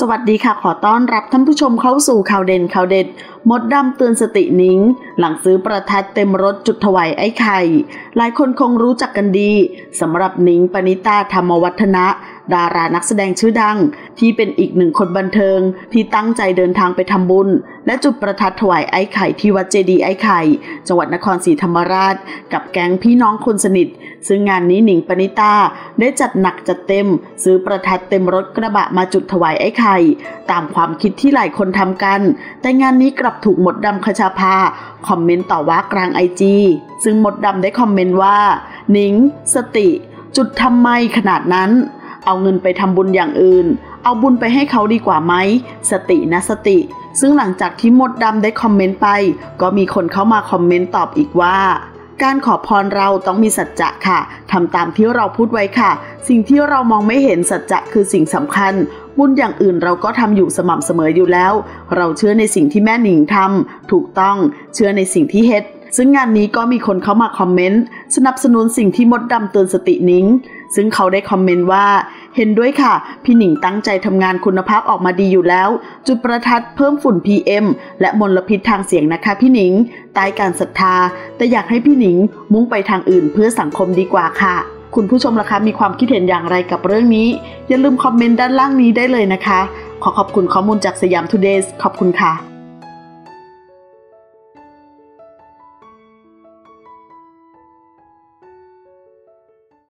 สวัสดีค่ะ ขอต้อนรับท่านผู้ชมเข้าสู่ข่าวเด่นข่าวเด็ด มดดำเตือนสตินิ้ง หลังซื้อประทัดเต็มรถจุดถวายไอ้ไข่ หลายคนคงรู้จักกันดีสำหรับนิ้งปณิตาธรรมวัฒนะดารานักแสดงชื่อดัง ที่เป็นอีกหนึ่งคนบันเทิง ที่ตั้งใจเดินทางไปทำบุญ และจุดประทัดถวายไอ้ไข่ที่วัดเจดีย์ไอ้ไข่ จังหวัดนครศรีธรรมราช กับแก๊งพี่น้องคนสนิท ซึ่งงานนี้หนิงปณิตาได้จัดหนักจัดเต็ม ซื้อประทัดเต็มรถกระบะมาจุดถวายไอ้ไข่ ตามความคิดที่หลายคนทำกัน แต่งานนี้กลับถูกหมดดำคชาภาคอมเมนต์ต่อว่ากลางไอจีซึ่งหมดดำได้คอมเมนต์ว่าหนิงสติ จุดทำไมขนาดนั้น เอาเงินไปทำบุญอย่างอื่น เอาบุญไปให้เขาดีกว่าไหม สตินะสติ ซึ่งหลังจากที่มดดำได้คอมเมนต์ไป ก็มีคนเข้ามาคอมเมนต์ตอบอีกว่าการขอพรเราต้องมีสัจจะค่ะ ทำตามที่เราพูดไว้ค่ะ สิ่งที่เรามองไม่เห็นสัจจะคือสิ่งสำคัญ บุญอย่างอื่นเราก็ทำอยู่สม่ำเสมออยู่แล้ว เราเชื่อในสิ่งที่แม่หนิงทำถูกต้องเชื่อในสิ่งที่เฮ็ดซึ่งงานนี้ก็มีคนเข้ามาคอมเมนต์สนับสนุนสิ่งที่มดดำเตือนสตินิ้ง ซึ่งเขาได้คอมเมนต์ว่า เห็นด้วยค่ะ พี่หนิงตั้งใจทำงานคุณภาพออกมาดีอยู่แล้ว จุดประทัดเพิ่มฝุ่น PM และมลพิษทางเสียงนะคะพี่หนิงใต้การศรัทธา แต่อยากให้พี่หนิงมุ่งไปทางอื่นเพื่อสังคมดีกว่าค่ะคุณผู้ชมล่ะคะมีความคิดเห็นอย่างไรกับเรื่องนี้ อย่าลืมคอมเมนต์ด้านล่างนี้ได้เลยนะคะ ขอขอบคุณข้อมูลจากสยามทูเดย์ขอบคุณค่ะ